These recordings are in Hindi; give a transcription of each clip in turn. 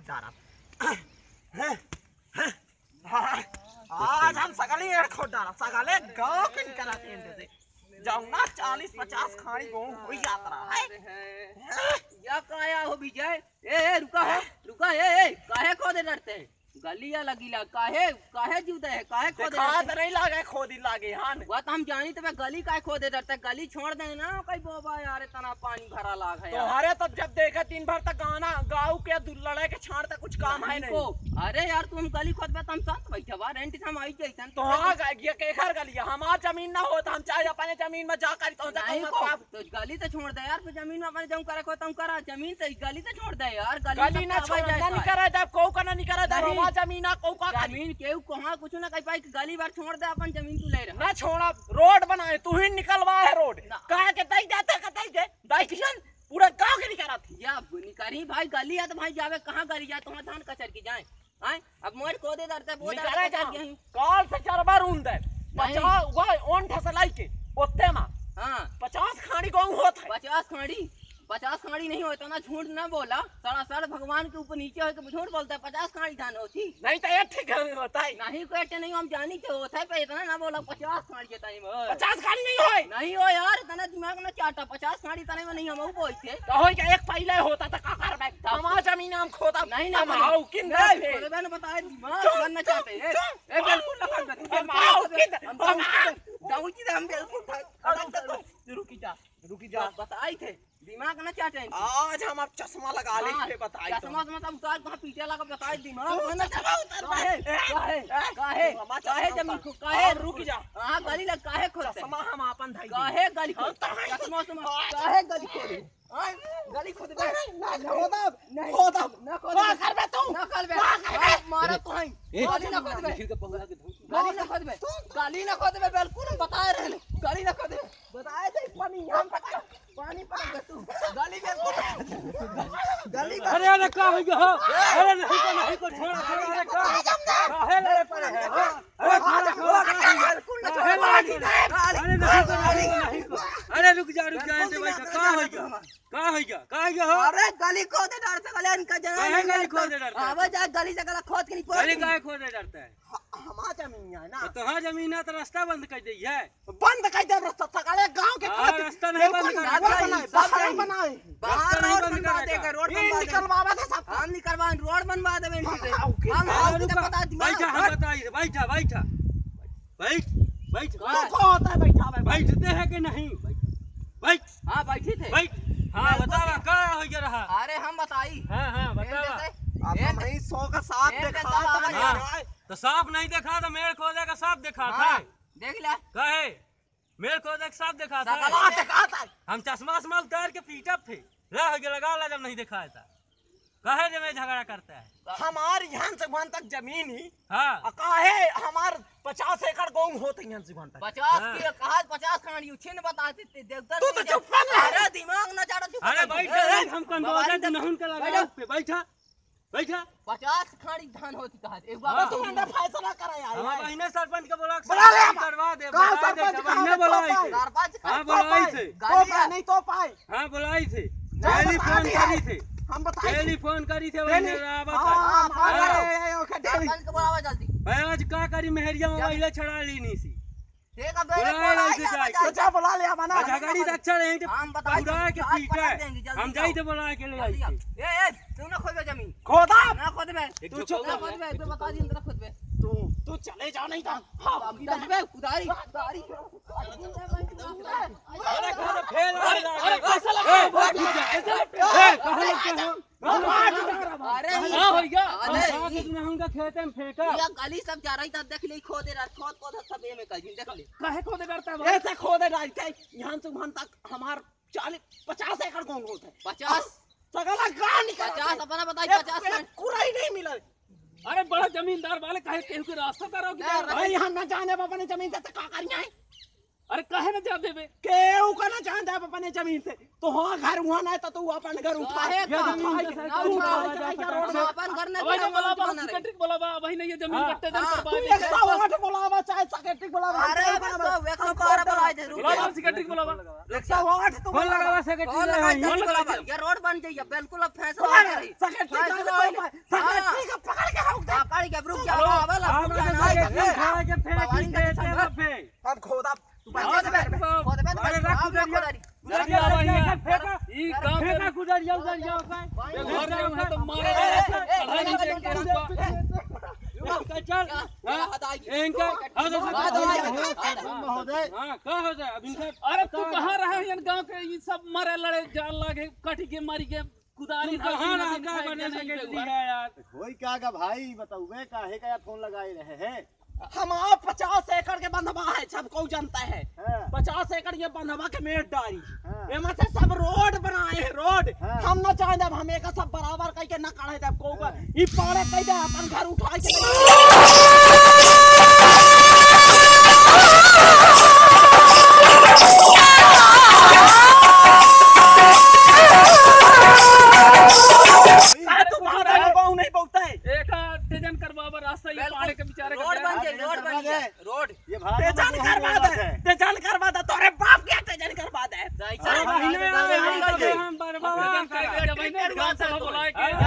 डारब आज हम सगले खोट डारा। सगले गाँव के निकला एंड से जाऊँ ना चालीस पचास खानी गो हुई यात्रा है। या काया हो विजय। ए रुका हो। रुका ए ए, काहे खोदे डरते हैं? गलिया लगीला काहे काहे जीवते है काहे खोदे डरते तो नहीं लागे खोदी लागे हाँ। हैं? वह तो हम जानी तो मैं गली काहे खोदे डरते गली छोड़ दे ना कई बोबा यार इतना पानी भरा लाग है यार। तुम्हारे तो जब देखे दिन भर तक गाना गाँव के दुल्लड़े के छाड़ तक कुछ काम है नहीं अरे यार तुम गली खोदबे तो हम साथ बैठा बा रेंट हम आई जैसन तो हाँ ये केकर गलिया हमार ज़मीन ना हो तो हम चाहे अपने ज़मीन में जा कर तो को तो गली तो छोड़ दे यार फिर ज़मीन में अपने जाऊँ करे को तुम करा ज़मीन तो गली तो छोड़ दे यार गली गली ना तो छोड़ आवाज़ नहीं करे जब को का नहीं करे जब हमार ज़मीन को का ज़मीन केहू कहाँ कुछ ना कह पाई गली बार छोड़ दे अपन ज़मीन तू ले रहा ना छोड़ा रोड बनाए तू ही निकलवा है रोड। कहे के दई जाते के दई किशन पूरा गाँव के निकला थी या निकरी भाई गली है तो भाई जावे कहाँ गली जाए तुम्हारे धान कचर की जाए अब मोर को दे डरते वो निकले जा यहीं काल से चरबा नहीं। पचास वो ओन ठसलाई के ओत्ते मा हाँ पचास खाड़ी गाँव होत है पचास खाड़ी पचास खाड़ी नहीं होता ना झूठ ना बोला। सरासर भगवान के ऊपर नीचे होकर झूठ बोलता है पचास खाड़ी धान होती। नहीं तो है होता है। नहीं को एटे नहीं हम जानी के होता है इतना ना बोला पचास खाड़ी के टाइम पचास खाड़ी नहीं होए? नहीं हो यार इतना दिमाग ना चाटा पचास खाड़ी तने में नहीं हम वो थे तो एक पहले होता था का कर बैठ हमार ज़मीन हम खोदा। नहीं ना हम आओ किन दे नहीं खोदबे दिमाग बनना चाहते हैं। ए बिल्कुल ना कर हम आओ किन दे। हम जाऊँ की हम बिल्कुल रुकी जा रुकी जा। बताई थे। दिमाग ना हैं आज हम अब चश्मा लगा ले हाँ, के बताई तो। चश्मा से मतलब उतार कहाँ पीछे लगा बताए दिमाग बनना चश्मा उतार काहे? काहे? काहे? काहे? ज़मीन को काहे? रुक जा। हाँ गली लग काहे खोलते चश्मा हम अपन धाई काहे गली खोल तो हैं। चश्मा से काहे गली खोले हाँ, गली खोद दे। खोदा नहीं खोदा ना खोद ना कर बे तू। ना ना कर बे। मारा तो है। गली ना खोद बे गली ना खोद बे गली ना खोद बे बिल्कुल। हम बता रहे हैं गली ना खोद बे बताए थे पानी हम बता पानी पर तू गली बिल्कुल गली का अरे अरे का हो गया अरे नहीं को नहीं को छोड़ छोड़ अरे का हो काहे लड़े पड़े हैं हाँ? अरे छोड़ा छोड़ा हो काहे लड़े अरे नहीं को नहीं को अरे रुक जा रुक जा ऐसे बैठा का हो गया का हो गया का हो गया हो? अरे गली खोद डर से गले इनका जना काहे गली खोदे डरते हैं? आवे जा गली से गला खोद के नहीं गली पड़ काहे खोदे डरता है हमार ज़मीन है ना। तो तोहार ज़मीन है तो रास्ता बंद कर दी है बंद कर दे रास्ता थकाले गाँव के हाँ, रास्ता नहीं बंद कर दे। बनाए बाहर बनाए। बाहर रोड बनवा करेगा। देगा रोड बनवा देगा। निकलवावा था सब। हम निकलवा रोड बनवा देवे इनसे। आओ, हम हम तो बता दिमाग बैठा हम बताइए बैठा। बैठा बैठ बैठ कहाँ? को होता है बैठा है भाई बैठते हैं कि नहीं? बैठ। हाँ बैठी थे। बैठ। हाँ बतावा का हो गया रहा? अरे हम बताई। हाँ हाँ बतावा। आप नहीं 100 का साथ देखा था। तो सांप नहीं देखा तो मेल खोदे का सांप देखा था। हाँ देख ले। कहे मेल को का सांप देखा था। सगला देखा था। हम चश्मा चश्मा उतार के पीटप थे रह गया लगा ला जब नहीं देखा था। कहे जब मैं झगड़ा करता है? हमार यहाँ से वहाँ तक ज़मीन ही। हाँ। काहे हमार पचास एकड़ गेहूँ होते यहाँ से वहाँ तक। पचास हाँ। की कहा पचास खानी उछिन बताते थे देवता तू तो चुप कर रहा अरे दिमाग ना चाटा चुप अरे बैठ जा। हम कौन बोलते ने थे नहुन के लगा बैठो। पे बैठा बैठा। पचास खानी धान होती कहा एक हाँ। बार तू मैंने फैसला करा यार हमारा बहने सरपंच के बोला बुला ले करवा दे कहाँ दे बहने बुलाई है? सरपंच का हाँ बुलाई थे तो पाए नहीं तो पाए। हाँ बुलाई थे जा टेलीफोन करी थे। हम बताए टेलीफोन करी थे वही हाँ, हाँ, हाँ। जल्दी। भाई आज का करी मेहरिया मोबाइल छड़ा ली नहीं सी। है तो बुला लिया बना अच्छा गाड़ी रक्षा रहे थे हम बता के ठीक जल्दी हम। जाई थे बुला के ले आई ए ए तू ना खोदबे ज़मीन। खोदा ना एक तू जो चुप ना है, खोदबे एक तो बता दी अंदर खोदबे तू चले जाओ नहीं अरे फेल रहा है? कैसे जा, लगते हो? अरे हाँ हो अरे हम कहाँ के गुनाहों में फेंका। या गली सब जा रही था देख ली खोदे रहा खोद खोद सब ये में कहीं देख ली। काहे खोदे करता है ऐसे खोदे डालते यहाँ से वहाँ तक हमार चालीस पचास एकड़ गेहूँ होता है? पचास? सगला निकल अपना बताई ही नहीं मिला। अरे बड़ा जमींदार वाले काहे केहू के रास्ता करो कि? भाई हम न जाने अपने ज़मीन से तो का करिए अरे काहे न जा देबे केहू का ना जान जाए अपने ज़मीन से। तो हाँ घर हुआ ना तो तू अपन घर उठा। काहे? ये ना तू उठाओ, रोड में अपन घर बोला बा सेक्रेटरी बोला बा वही नहीं ये ज़मीन हाँ, कट्टे हाँ, तू दे एक सौ आठ बुलावा चाहे सेक्रेटरी बुलावा अरे केहू बस का तो एक सौ बारह बुलाए रुक बोला जा। बा सेक्रेटरी बोला बा एक सौ आठ तू सेक्रेटरी फ़ोन निकला लगा बा? ये रोड बन जाइए बिल्कुल अब फैसला बुला। हो सेक्रेटरी का हो। सेक्रेटरी का पकड़ के हम दे। पकड़ के रुक जा बाबा ला रुक जा ना? भवानी का किसान हम खोदा तू खोद कर खोद बे, अरे रख आप उधर लोग खोदारी। ई गाँव के उधर जाओ उधर। घर में है तो मारे ए, ए, ए, चढ़ा नहीं देंगे ए, चल। गया। इनका हाँ तो गया। महोदय। हाँ का हो जाए? अरे तू कहाँ रहा है? गाँव के ये सब मरे लड़े जान लागे कट के मारी के कुदारी कहाँ रहा बने है यार? कोई का का भाई? बताऊए काहे का फ़ोन लगाए रहे हैं? हम आप पचास एकड़ के बंधवा है सबको जानता है। हाँ। पचास एकड़ ये बंधवा के मेट डारी हाँ। एमा से सब रोड बनाए हैं रोड। हाँ। हम ना चाहे जब हम एक सब बराबर कह के न काढ़े जब को ई पाड़े कह दे अपन घर उठा के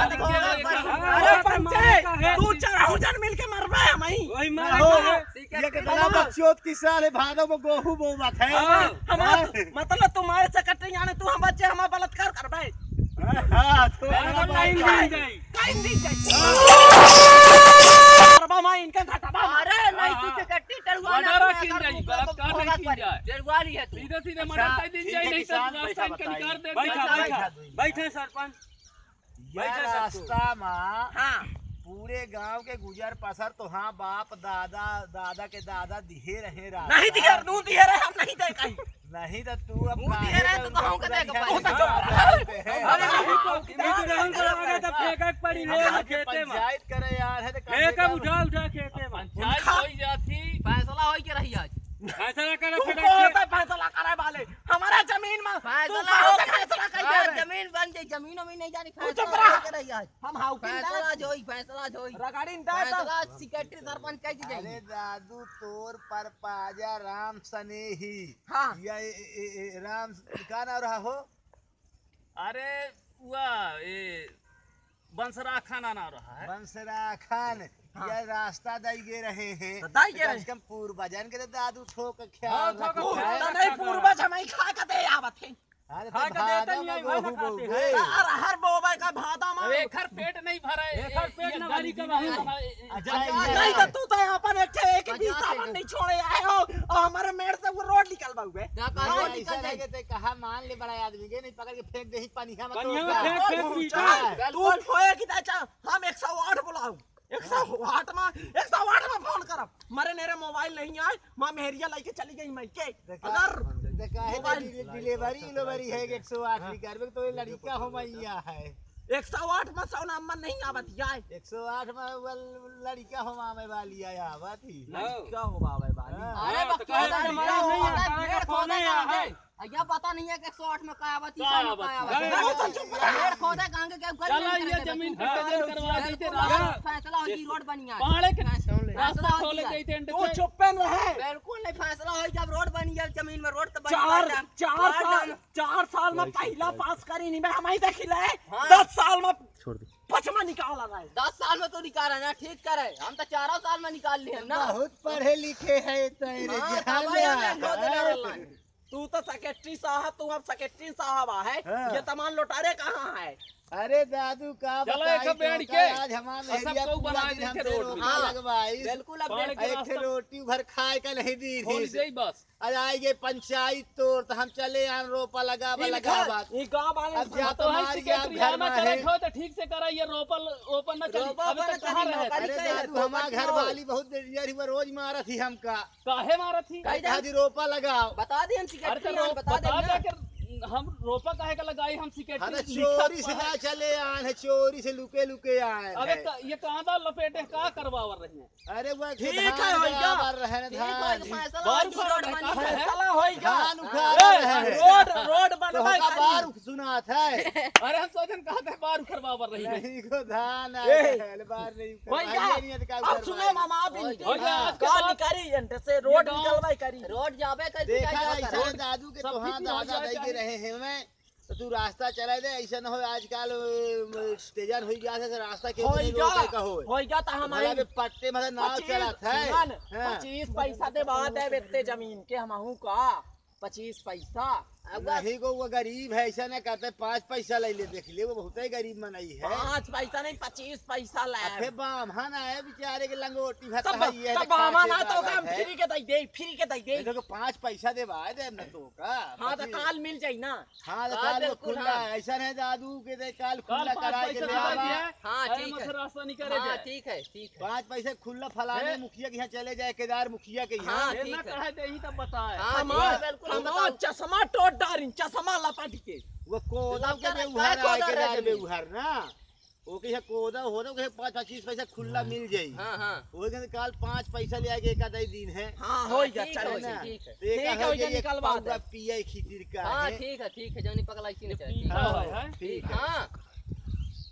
अरे पंचे तू चढ़ाऊ जन मिल के मरबे हमई वही ये के बड़ा बच्चोत किसान भादो में गेहूँ बो बात है। मतलब तुम्हारे सेक्रेटरी यानी तू हम बच्चे हम बलात्कार करबे हाँ तो जाई दी अरे नहीं तू से कट्टी टरुआ मर्डर किन जाई बलात्कार नहीं जरवाली है तू सीधे सीधे मर्डर कर दिन जाए नहीं तो रास्ता इनका निकाल दे बैठा बैठा बैठे सरपंच ये रास्ता में हाँ पूरे गाँव के गुजर पसर तो हाँ बाप दादा दादा के दादा दिहे रहे रास्ता नहीं दिया नू दिया रे हम नहीं दे कहीं नहीं तो तू अब दिहे रहे तो कहूँ के देख पाई। अरे नहीं तो रहन को लगा तो फेंकक पड़ी ले खेते में पंचायत करे यार है तो फेंकक उठा उठा खेते में पंचायत होई जाती फैसला होई के रही आज फैसला करे तू फैसला करे वाले हमारा ज़मीन में तू फैसला कौन हो फैसला कर दे ज़मीन बन जाए ज़मीन में नहीं जानी फैसला रहा। होई के रही आज। हम हाउ फैसला जो होई फैसला जो होई रगाड़ी दे तो फैसला सेक्रेटरी सरपंच कह के अरे दादू तोर पर पाजा राम सनेही हाँ। या ए, ए, राम का नाम रहा हो? अरे हुआ ये बंसरा खाना ना रहा है। बंसरा खान। ये रास्ता दाई गे रहे हैं। तो दाई गे रहे। कम पूर्व बजन के तो दादू ठोक हाँ, ख्याल ठोक रखो। है। नहीं पूर्वज हमें खा के दे आवत है। अरे खा तो के देते नहीं है, गोहू खाते। हैं। हर हर बोबे का भादा अब में। एक हर पेट नहीं भरा। है एक पेट ना भरी। वाहन अच्छा, नहीं तो तू तो अपन एक एक भी सामान नहीं छोड़े आए हो। और हमारे मेड़ से वो रोड निकल अरे कहा ऐसा निकल नहीं जाए कि ते कहा मान ले बड़ा आदमी के नहीं पकड़ के फेंक दे ही पानी हम पानी में फेंक फेंक तू चल, फोए की चाचा हम 108 बुलाऊ। 108 में 108 में फ़ोन करब मारे मेरे मोबाइल नहीं आए माँ मेहरिया लेके चली गई मैं के? अगर डिलीवरी डिलीवरी है एक सौ आठ करबे तो लड़का हो मैया है। 108 में सौ नंबर नहीं आवत जाए एक सौ आठ में वो लड़का हो मामे वाली आया क्या हो। बाबे बाली। हाँ। अरे हाँ, तो कहे बकवास तो नहीं है, है फ़ोन है। पता नहीं है कि 108 में रह। ज़मीन करवा दी थे रास्ता फैसला हो जी रोड बनी आज। के रास्ता खोले तू पे रहे। बिल्कुल नहीं फैसला हो जब रोड ज़मीन में रोड तो बनी चार साल चार साल में पहला पास करी नहीं मैं हमारी देखी ले। हाँ। दस साल में छोड़ दे। पचमा निकाल रहा है। दस साल में तो निकाल रहे ना ठीक करे। हम तो चारों साल में निकाल लिए हैं ना। बहुत पढ़े लिखे है तू तो सेक्रेटरी साहब तू अब सेक्रेटरी साहब आ है हाँ। ये तमाम लोटारे कहाँ है अरे दादू का चलो एक बैठ तो के। आज हमार पूरा दिन हमसे रोटी हाँ। लगवाई। बिल्कुल अब एक रोटी भर खाए का नहीं दी थी। बस। अरे आई गए पंचायत तो हम चले यहाँ रोपा लगावा लगावा ये गाँव वाले अब जा तो तो हमारी सेक्रेटरी घर में करे हो। तो ठीक से करा ये रोपल ओपन न तक रहे अरे दादू हमार रोपा घर वाली बहुत देर हुआ रोज मारा थी हमका। काहे मारा थी? कहीं रोपा लगाओ। बता दी हम तो हैं, बता दे हम रोपा काहे का लगाई हम अरे सिक्योरिटी चोरी से ना चले आए हैं चोरी से लुके लुके आए अबे हैं। क- ये कांदा लपेटे का करवावर रही है? अरे वो ठीक है। रहे धान। तो बार रोड बनी। फैसला होइगा धान। रहे हैं। रोड रोड तो बनवाई होगा बार सुना था अरे हम सोचन कहा था बार करवावर रही है। नहीं को धान हैं, बार नहीं है तो अब सुनो मामा आप हो गया, का निकारी से रोड निकलवाई करी। रोड जाबे कर देखा दादू के तो हाँ दादा दे के चाहे। रहे हैं मैं? तो तू रास्ता चला दे ऐसा न हो आजकल स्टेजन हो गया है तो रास्ता के होइगा रोके का हो? हो गया हमारी। हमारे पट्टे में नाव चला था सुमन, हाँ। पच्चीस पैसा दे बात है बेते ज़मीन के हमहू का? पच्चीस पैसा। नहीं को वो गरीब है ऐसा नहीं करते पाँच पैसा ले ले देख ले वो बहुत ही गरीब मनई है। पाँच पैसा नहीं पच्चीस पैसा अबे ले बामहन है बेचारे के लंगोटी भात है ये तब हमारा ना तो काम फ्री के दई दे फ्री के दई दे। देखो पाँच पैसा दे बा दे न तो का हाँ तो काल मिल जाई ना। हाँ तो काल काल खुला हाँ। ऐसा नहीं दादू के दे काल खुला करा के ले आवा। दिया हाँ, ठीक है। रास्ता नहीं करे हाँ ठीक है ठीक है। पाँच पैसे खुला फलाने मुखिया के यहाँ चले जाए केदार मुखिया के यहाँ। हाँ, ठीक है। कहे दे ही तब बताए। हाँ, है, बिल्कुल, हम हम बताओ। चश्मा टोट डारिन चश्मा लपट के वो कोदा के बेउहर रह केदार ज़मीन? बेउहर ना? वो के कोदा हो ना के पाँच पच्चीस पैसा खुला मिल जाई हाँ हाँ। वो के काल पाँच पैसा ले आके एक आधा ही दिन है? हाँ हाँ, हो गया चलो ठीक है, ठीक है। तो ठीक है, ये निकलवा दे। पिया खितिर का हाँ है। ठीक है ठीक है जौनी पगला इसी ने चाहिए। हाँ, है, है? ठीक है। हाँ।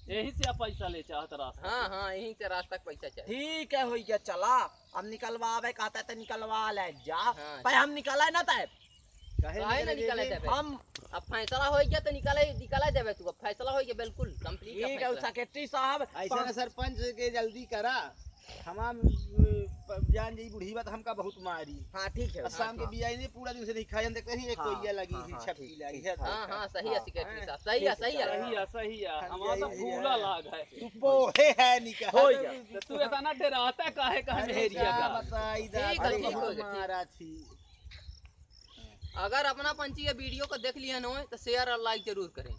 यही से आप पैसा ले चाहत रास्ता हाँ। हाँ यहीं से रास्ता का पैसा चाहिए। ठीक है हो गया चला। हम निकलवावे कहता है तो निकलवा ले जा। हाँ। भाई हम निकला ना तय काहे ना निकले देबे हम अब फैसला हो गया तो निकले निकले देबे तू अब फैसला हो गया बिल्कुल कंप्लीट ठीक है सेक्रेटरी साहब ऐसा सरपंच के जल्दी करा। हमाम जान जी बूढ़ी बात हमका बहुत मारी। हाँ ठीक है शाम के बिया ने पूरा दिन से नहीं खाया देखते नहीं एक हाँ, लगी हाँ, ही हाँ, छपी लगी है हाँ हाँ सही है हाँ, सेक्रेटरी साहब सही है सही है। सही है सही है हमारा तो फूला लाग है। तू पोहे है निका हो गया। तो तू इतना डराता काहे कहे मेहरिया का बताई ठीक है, ठीक हो ठीक। हमारा थी। अगर अपना पंची के वीडियो को देख लिया ना तो शेयर और लाइक ज़रूर करें।